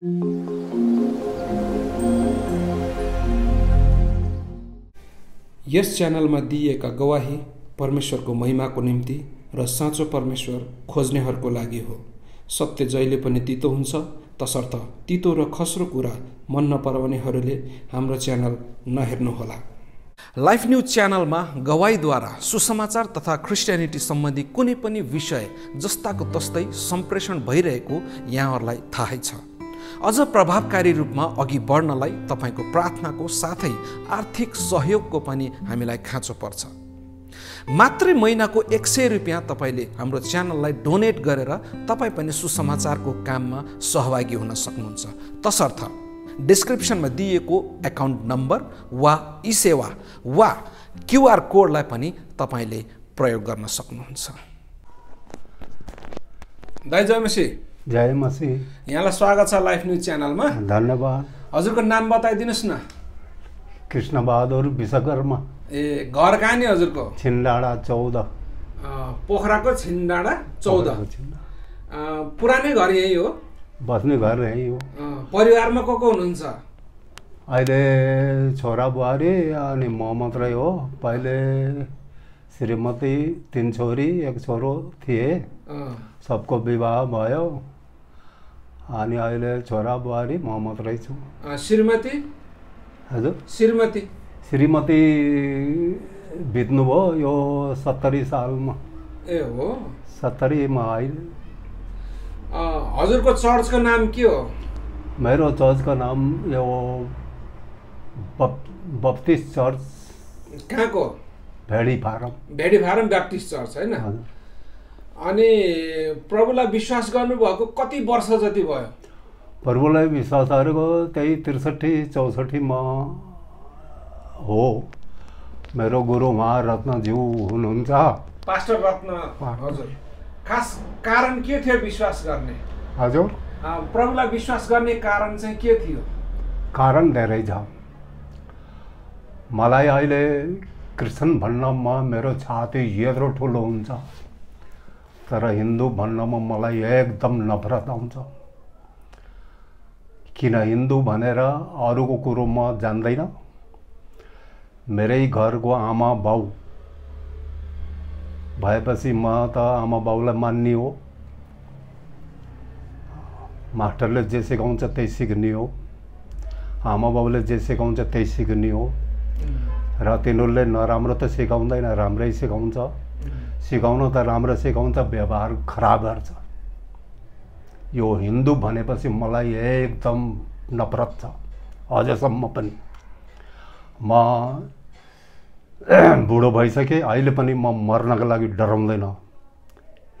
यस च्यानलमा दिइएका गवाही परमेश्वरको महिमाको निम्ति र साँचो परमेश्वर खोज्नेहरूको लागि हो। सत्य जहिले पनि तितो हुन्छ तसर्थ तितो र खस्रो कुरा मन नपराउनेहरूले हाम्रो च्यानल नहेर्नुहोला। लाइफ न्युज च्यानलमा गवाईद्वारा सुसमाचार तथा क्रिस्टियानिटी सम्बन्धी कुनै पनि विषय जस्ताको तस्तै सम्प्रेषण भइरहेको यहाँहरूलाई थाहै छ। अझ प्रभावकारी रूपमा अघि बढ्नलाई तपाईँको प्रार्थनाको साथै आर्थिक सहयोगको पनि हामीलाई खाँचो पर्छ। मात्रै महिनाको एक सय रुपियाँ तपाईँले हाम्रो च्यानललाई डोनेट गरेर तपाईँ पनि सुसमाचारको काममा सहभागी हुन सक्नुहुन्छ। तसर्थ डिस्क्रिप्सनमा दिइएको एकाउन्ट नम्बर वा ई सेवा वा क्युआर कोडलाई पनि तपाईँले प्रयोग गर्न सक्नुहुन्छ। दाइ जयमसी जय मसी यहाँलाई स्वागत छ लाइफ न्युज च्यानलमा। धन्यवाद। हजुरको नाम बताइदिनुहोस् न। कृष्ण बहादुर विश्वकर्मा। ए घर कहाँ नि हजुरको? छिन्डाडा चौध। पोखराको छिन्डाँडा चौध। पुरानै घर यही हो? बस्ने घर यही हो। परिवारमा को को हुनुहुन्छ? अहिले छोरा बुहारी अनि म मात्रै हो। पहिले श्रीमती तिन छोरी एक छोरो थिए। सबको विवाह भयो। अनि अहिले छोरा बुहारी म मात्रै छु श्रीमती? हजुर श्रीमती. श्रीमती बित्नुभयो यो सत्तरी सालमा ए हो? सत्तरीमा अहिले हजुरको चर्चको नाम के हो? मेरो चर्चको नाम यो बप बप्तिस्ट चर्च. कहाँको? भेडी फारम. भेडी फारम ब्याप्टिस्ट चर्च होइन? हजुर। अनि प्रभुलाई विश्वास गर्नुभएको कति वर्ष जति भयो? प्रभुलाई विश्वास गरेको त्यही त्रिसठी चौसठीमा हो। मेरो गुरु उहाँ रत्नज्यू हुनुहुन्छ। पास्टर रत्न हजुर। खास कारण के थियो विश्वास गर्ने? हजुर। प्रभुलाई विश्वास गर्ने कारण चाहिँ के थियो? कारण धेरै छ। मलाई अहिले क्रिस्चियन भन्नमा मेरो छाती यत्रो ठुलो हुन्छ। तर हिन्दू भन्नमा मलाई एकदम नफरत आउँछ। किन हिन्दू भनेर अरूको कुरो म जान्दैन? मेरै घरको आमा बाउ भएपछि म त आमा बाउलाई मान्ने हो। मास्टरले जे सिकाउँछ त्यही सिक्ने हो। आमा बाउले जे सिकाउँछ त्यही सिक्ने हो। र तिनीहरूले नराम्रो त सिकाउँदैन राम्रै सिकाउँछ। सिकाउन त राम्रो सिकाउँछ व्यवहार खराब गर्छ। यो हिन्दू भनेपछि मलाई एकदम नफरत छ। अझसम्म पनि। म बुढो भइसकेँ अहिले पनि म मर्नको लागि डराउँदैन।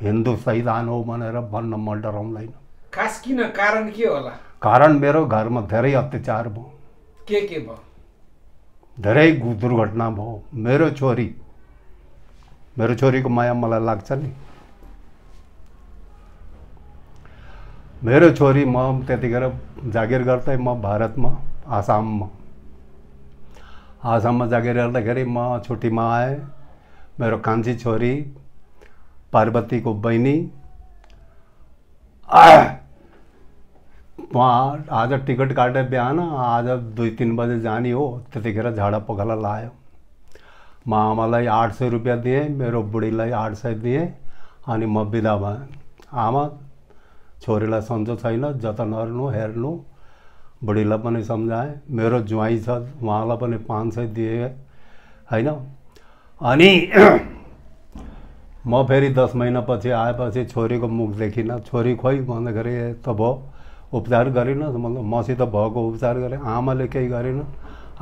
हिन्दू सैदान हो भनेर भन्न म डराउँदैन। खास किन? कारण के होला? कारण मेरो घरमा धेरै अत्याचार भयो। के के भयो? धेरै दुर्घटना भयो। मेरो छोरी मेरो छोरीको माया मलाई लाग्छ नि। मेरो छोरी म त्यतिखेर जागिर गर्दै म भारतमा आसाममा। आसाममा जागिर गर्दाखेरि म छुट्टीमा आएँ। मेरो कान्छी छोरी पार्वतीको बहिनी उहाँ आज टिकट काटे बिहान आज दुई तिन बजे जाने हो त्यतिखेर झाडा पखाला लायो। म आमालाई आठ सय रुपियाँ दिएँ मेरो बुढीलाई आठ सय दिएँ अनि म बिदा भएँ आमा छोरीलाई सन्चो छैन जतन गर्नु हेर्नु बुढीलाई पनि सम्झाएँ मेरो ज्वाइँ छ उहाँलाई पनि पाँच सय दिएँ होइन अनि म फेरि दस महिनापछि आएपछि छोरीको मुख देखिनँ छोरी खोइ भन्दाखेरि यस्तो भयो उपचार गरिनँ मतलब मसित भएको उपचार गरेँ आमाले केही गरेन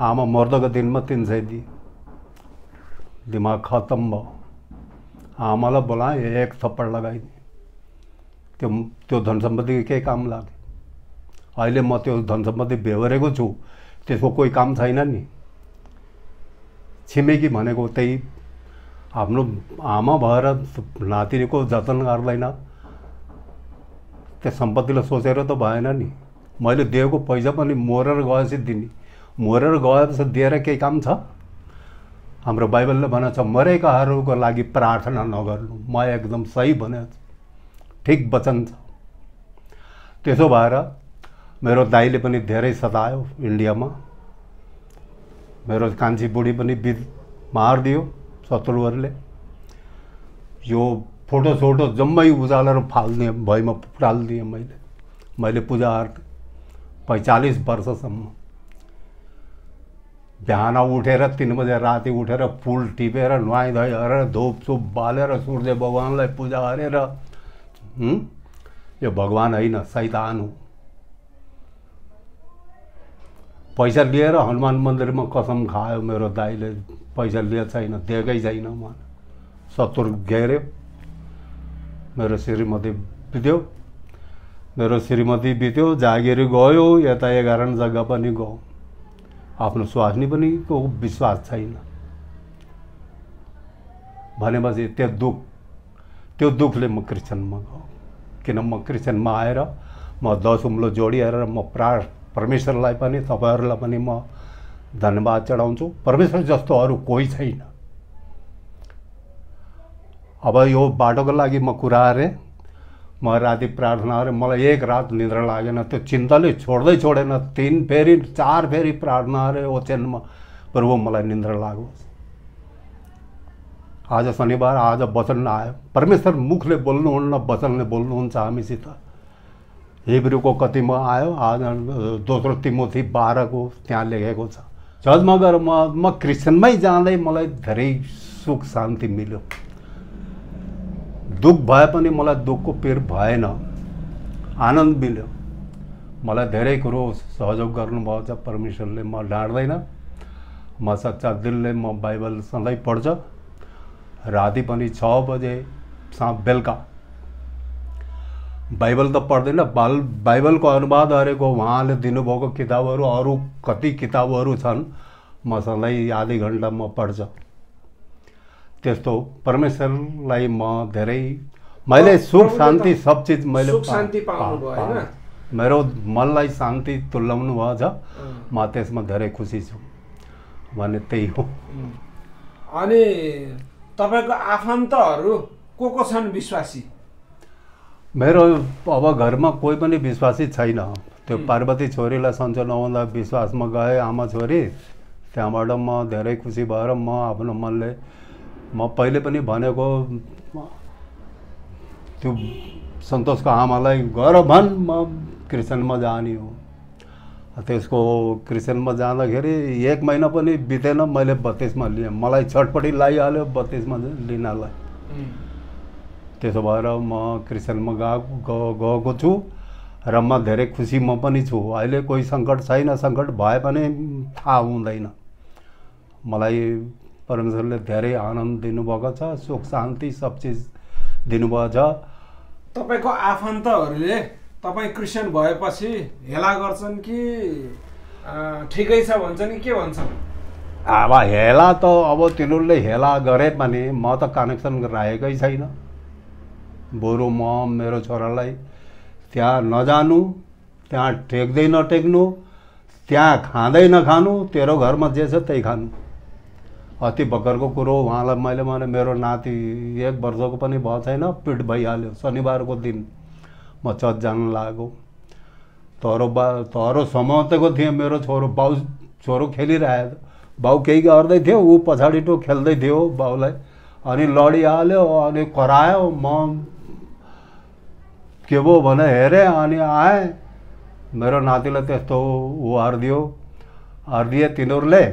आमा मर्दको दिनमा तिन सय दिए दिमाग खत्तम भयो आमालाई बोलाएँ एक थप्पड लगाइदिएँ त्यो त्यो धन सम्पत्ति केही काम लाग्यो। अहिले म त्यो धन सम्पत्ति बेहोरेको छु त्यसको कोही काम छैन नि। छिमेकी भनेको त्यही आफ्नो आमा भएर नातिनीको जतन गर्दैन त्यो सम्पत्तिलाई सोचेर त भएन नि। मैले दिएको पैसा पनि मरेर गएपछि दिने। मरेर गएपछि दिएर केही काम छ? हाम्रो बाइबलले भनेको छ मरेकाहरूको लागि प्रार्थना नगर्नु। म एकदम सही भने ठिक वचन छ। त्यसो भएर मेरो दाइले पनि धेरै सतायो इन्डियामा। मेरो कान्छी बुढी पनि बिद मारिदियो शत्रुहरूले। यो फोटो सोटो जम्मै उजालेर फालिदिएँ भैमा फुटालिदिएँ मैले। मैले पूजा पैँचालिस वर्षसम्म। बिहान उठेर तिन बजे राति उठेर फुल टिपेर नुहाइ धुवाइ गरेर धुप सुप बालेर सूर्य भगवान्लाई पूजा गरेर? यो भगवान् होइन सैतान हो। पैसा लिएर हनुमान मन्दिरमा कसम खायो मेरो दाइले पैसा लिएको छैन दिएकै छैन म सत्तर घेर्यो मेरो श्रीमती बित्यो। मेरो श्रीमती बित्यो जागिर गयो यता एघार जग्गा पनि गयो। आफ्नो स्वास्नी पनि को विश्वास छैन। भनेपछि त्यो दुःख त्यो दुःखले म क्रिस्चियनमा गएँ किन म क्रिस्चियनमा आएर म दस उम्लो जोडिएर म प्रा परमेश्वरलाई पनि तपाईँहरूलाई पनि म धन्यवाद चढाउँछु। परमेश्वर जस्तो अरू कोही छैन। अब यो बाटोको लागि म कुरा गरेँ। म राति प्रार्थना गरेँ मलाई एक रात निद्रा लागेन त्यो चिन्ताले छोड्दै छोडेन तिन फेरि चार फेरि प्रार्थना गरेँ ओछ्यानमा प्रभु मलाई निन्द्रा लागोस् आज शनिबार आज वचन आयो परमेश्वर मुखले बोल्नुहुन्न वचनले बोल्नुहुन्छ हामीसित हिब्रूको कतिमा आयो आज दोस्रो तिमोथी बाह्रको त्यहाँ लेखेको छ चर्चमा गएर म म क्रिस्चियनमै जाँदै मलाई धेरै सुख शान्ति मिल्यो दुःख भए पनि मलाई दुःखको पिर भएन। आनन्द मिल्यो। मलाई धेरै कुरो सहयोग गर्नुभएको छ परमेश्वरले म डाँट्दैन म सच्चा दिलले म बाइबल सधैँ पढ्छ। राति पनि छ बजे सा बेलुका। बाइबल त पढ्दैन बाल बाइबलको अनुवाद गरेको उहाँले दिनुभएको किताबहरू अरू कति किताबहरू छन् म सधैँ आधी घन्टा म पढ्छ। त्यस्तो परमेश्वरलाई म धेरै मैले सुख शान्ति सब चिज मैले शान्ति होइन? मेरो मनलाई शान्ति तुल्याउनु भएको छ। म त्यसमा धेरै खुसी छु भने त्यही हो. अनि तपाईँको आफन्तहरू को को छन् विश्वासी मेरो अब घरमा कोही पनि विश्वासी छैन त्यो. पार्वती छोरीलाई सन्चो नहुँदा विश्वासमा गएँ आमा छोरी त्यहाँबाट म धेरै खुसी भएर म आफ्नो मनले म पहिले पनि भनेको त्यो सन्तोषको आमालाई गएर भन् म क्रिस्चियनमा जाने हो। त्यसको क्रिस्चियनमा जाँदाखेरि एक महिना पनि बितेन मैले बत्तिसमा लिएँ। मलाई छटपट्टि लगाइहाल्यो बत्तिसमा लिनलाई. त्यसो भएर म क्रिस्चियनमा गएको ग- गएको छु र म धेरै खुसी म पनि छु। अहिले कोही सङ्कट छैन सङ्कट भए पनि थाहा हुँदैन। मलाई परमेश्वरले धेरै आनन्द दिनुभएको छ सुख शान्ति सब चिज दिनुभएको छ। तपाईँको आफन्तहरूले तपाईँ क्रिस्चियन भएपछि हेला गर्छन् कि ठिकै छ भन्छन् कि के भन्छन्? अब हेला त अब तिनीहरूले हेला गरे पनि म त कनेक्सन राखेकै छैन। बरु म मेरो छोरालाई त्यहाँ नजानु त्यहाँ टेक्दै नटेक्नु त्यहाँ खाँदै नखानु तेरो घरमा जे छ त्यही खानु। अति भर्खरको कुरो उहाँलाई मैले भने मेरो नाति एक वर्षको पनि भएको छैन पिट भइहाल्यो। शनिबारको दिन म चर्च जान लागेको। तरो बा तरो समातेको थिएँ। मेरो छोरो बाउ छोरो खेलिरहेको बाउ केही गर्दै थियो। ऊ पछाडि टो खेल्दै थियो बाउलाई। अनि लडिहाल्यो अनि करायो। म के भयो भने हेरेँ अनि आएँ। मेरो नातिलाई त्यस्तो ऊ हारिदियो हारिदिए तिनीहरूले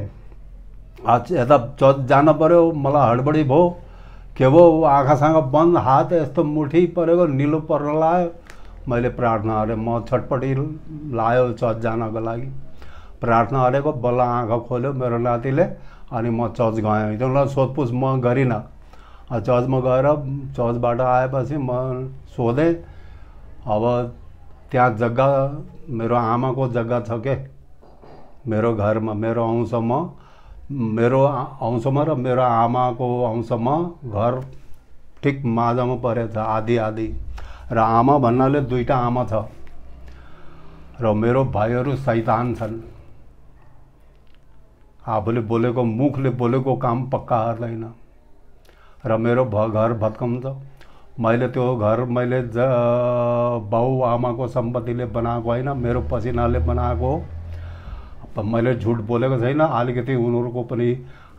यता जान पऱ्यो मलाई हडबडी भयो के भयो आँखासँग बन्द हात यस्तो मुठी परेको निलो पर्न लाग्यो। मैले प्रार्थना गरेँ म छटपट्टि लायो चर्च जानको लागि। प्रार्थना गरेको बल्ल आँखा खोल्यो मेरो नातिले अनि म चर्च गएँ। तिनीहरूलाई सोधपुछ म गरिनँ। चर्चमा गएर चर्चबाट आएपछि म सोधेँ अब त्यहाँ जग्गा मेरो आमाको जग्गा छ के? मेरो घरमा मेरो अंशमा मेरो आ- अंशमा र मेरो आमाको अंशमा घर ठिक माझमा परेछ आधी आधी। र आमा भन्नाले दुईवटा आमा छ। र मेरो भाइहरू सैतान छन्। आफूले बोलेको मुखले बोलेको काम पक्का गर्दैन र मेरो भ घर भत्काउँछ मैले त्यो घर मैले ज बाउ आमाको सम्पत्तिले बनाएको होइन मेरो पसिनाले बनाएको मैले झुट बोलेको छैन। अलिकति उनीहरूको पनि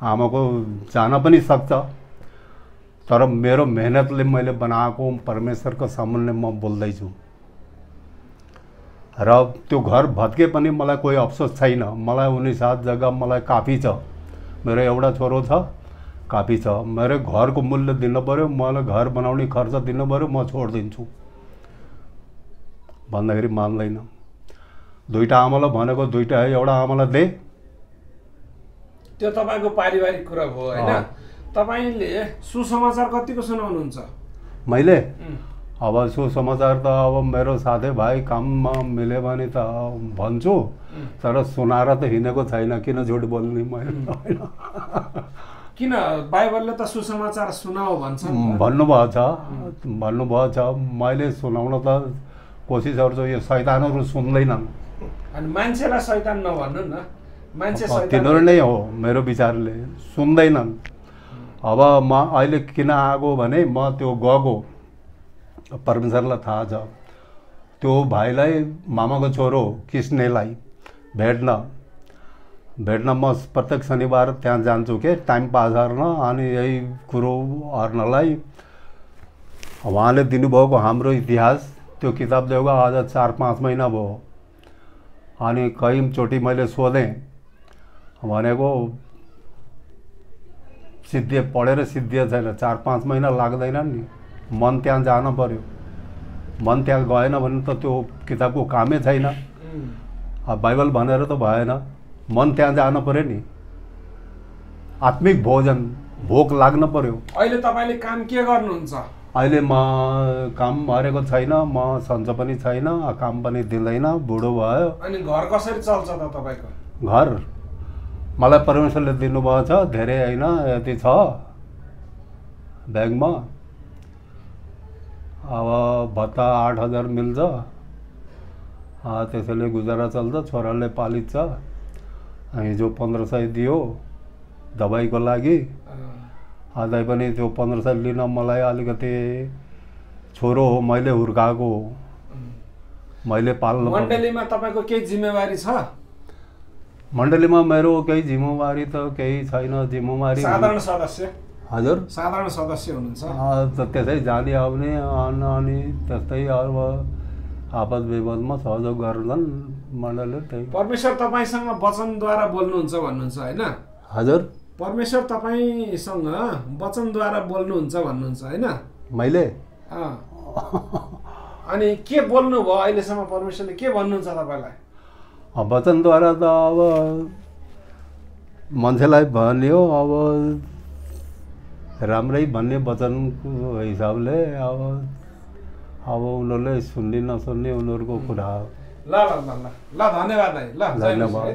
आमाको जान पनि सक्छ। तर मेरो मेहनतले मैले बनाएको परमेश्वरको सामुन्ने म बोल्दैछु। र त्यो घर भत्के पनि मलाई कोही अफसोस छैन। मलाई उनी साथ जग्गा मलाई काफी छ। मेरो एउटा छोरो छ काफी छ। मेरो घरको मूल्य दिनु पऱ्यो मलाई घर बनाउने खर्च दिनु पऱ्यो म छोडिदिन्छु। भन्दाखेरि मान्दैन। दुइटा आमालाई भनेको दुइटा एउटा आमालाई दे। त्यो तपाईँको पारिवारिक कुरा भयो होइन। तपाईँले सुसमाचार कतिको सुनाउनुहुन्छ? मैले? अब सुसमाचार त अब मेरो साथीभाइ काममा मिल्यो भने त भन्छु। तर सुनाएर त हिँडेको छैन किन झुट बोल्ने मैले होइन। किन? बाइबलले त सुसमाचार सुनाओ भन्छ। भन्नुभएको छ। भन्नुभएको छ मैले सुनाउन त कोसिस गर्छु यो शैतानहरू सुन्दैनन्। अनि मान्छेलाई शैतान नभन्नु न। मान्छे तिनीहरू नै हो मेरो विचारले। सुन्दैनन्। अब म अहिले किन आएको भने म त्यो गएको परमेश्वरलाई थाहा छ। त्यो भाइलाई मामाको छोरो किस्नेलाई भेट्न। भेट्न म प्रत्येक शनिबार त्यहाँ जान्छु के टाइम पास गर्न अनि यही कुरो हर्नलाई उहाँले दिनुभएको हाम्रो इतिहास त्यो किताब ल्याएको आज चार पाँच महिना भयो। अनि कहीँचोटि मैले सोधेँ भनेको सिद्धिए पढेर सिद्धिए छैन चार पाँच महिना लाग्दैन नि मन त्यहाँ जान पर्यो मन त्यहाँ गएन भने त त्यो किताबको कामै छैन अब बाइबल भनेर त भएन। मन त्यहाँ जान पर्यो नि। आत्मिक भोजन भोक लाग्न पर्यो अहिले तपाईँले काम के गर्नुहुन्छ? अहिले म काम भरेको छैन म सन्च पनि छैन काम पनि दिँदैन बुढो भयो। अनि घर कसरी चल्छ त तपाईँको? घर? मलाई परमेश्वरले दिनुभएको छ धेरै होइन यति छ। ब्याङ्कमा। अब भत्ता आठ हजार मिल्छ। त्यसैले गुजारा चल्छ छोराले पालिन्छ। हिजो पन्ध्र सय दियो दबाईको लागि। अझै पनि त्यो पन्ध्र सय लिन मलाई अलिकति छोरो हो मैले हुर्काएको हो। मैले पाल्नु। मण्डलीमा तपाईँको केही जिम्मेवारी छ? मण्डलीमा मेरो केही जिम्मेवारी त केही छैन जिम्मेवारी साधारण सदस्य। हजुर। साधारण सदस्य हुनुहुन्छ। त्यसै जाने आउने अनि अनि त्यस्तै अब आपद विपदमा सहयोग गर्छन् मण्डलले। त्यही। परमेश्वर तपाईँसँग वचनद्वारा बोल्नुहुन्छ भन्नुहुन्छ होइन? हजुर। परमेश्वर तपाईँसँग वचनद्वारा बोल्नुहुन्छ भन्नुहुन्छ होइन? मैले। अनि के बोल्नुभयो अहिलेसम्म परमेश्वरले? के भन्नुहुन्छ तपाईँलाई? वचनद्वारा त अब मान्छेलाई भन्यो अब राम्रै भन्ने वचनको हिसाबले अब अब उनीहरूले सुन्ने नसुन्ने उनीहरूको कुरा हो। ल ल ल ल धन्यवाद भाइ। ल है धन्यवाद